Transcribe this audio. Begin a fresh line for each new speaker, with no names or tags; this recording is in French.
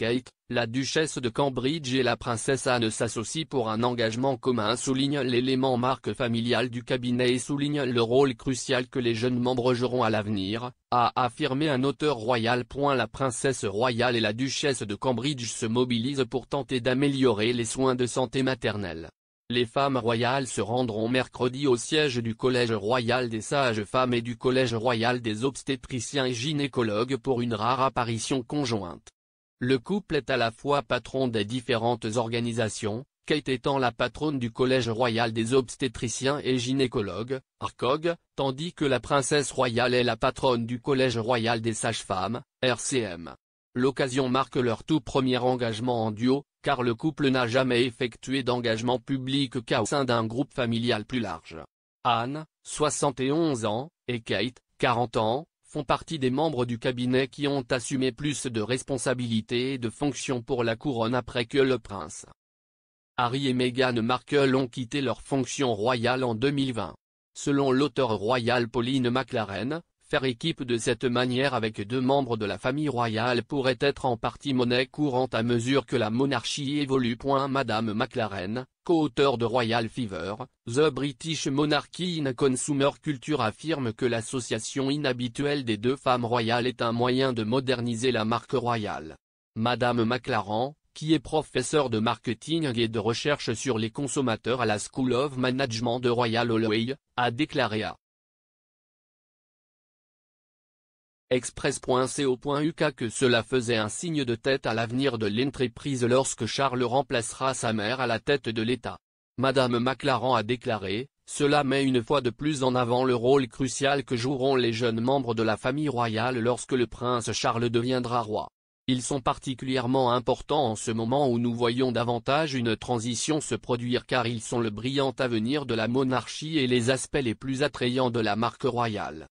Kate, la duchesse de Cambridge et la princesse Anne s'associent pour un engagement commun souligne l'élément marque familiale du cabinet et souligne le rôle crucial que les jeunes membres joueront à l'avenir, a affirmé un auteur royal. La princesse royale et la duchesse de Cambridge se mobilisent pour tenter d'améliorer les soins de santé maternelle. Les femmes royales se rendront mercredi au siège du Collège royal des sages-femmes et du Collège royal des obstétriciens et gynécologues pour une rare apparition conjointe. Le couple est à la fois patron des différentes organisations, Kate étant la patronne du Collège royal des obstétriciens et gynécologues, ARCOG, tandis que la princesse royale est la patronne du Collège royal des sages-femmes, RCM. L'occasion marque leur tout premier engagement en duo, car le couple n'a jamais effectué d'engagement public qu'au sein d'un groupe familial plus large. Anne, 71 ans, et Kate, 40 ans, font partie des membres du cabinet qui ont assumé plus de responsabilités et de fonctions pour la couronne après que le prince Harry et Meghan Markle ont quitté leurs fonctions royales en 2020. Selon l'auteur royal Pauline McLaren, Faire équipe de cette manière avec deux membres de la famille royale pourrait être en partie monnaie courante à mesure que la monarchie évolue. Madame McLaren, co-auteur de Royal Fever, The British Monarchy in Consumer Culture affirme que l'association inhabituelle des deux femmes royales est un moyen de moderniser la marque royale. Madame McLaren, qui est professeur de marketing et de recherche sur les consommateurs à la School of Management de Royal Holloway, a déclaré à Express.co.uk que cela faisait un signe de tête à l'avenir de l'entreprise lorsque Charles remplacera sa mère à la tête de l'État. Madame McLaren a déclaré, cela met une fois de plus en avant le rôle crucial que joueront les jeunes membres de la famille royale lorsque le prince Charles deviendra roi. Ils sont particulièrement importants en ce moment où nous voyons davantage une transition se produire car ils sont le brillant avenir de la monarchie et les aspects les plus attrayants de la marque royale.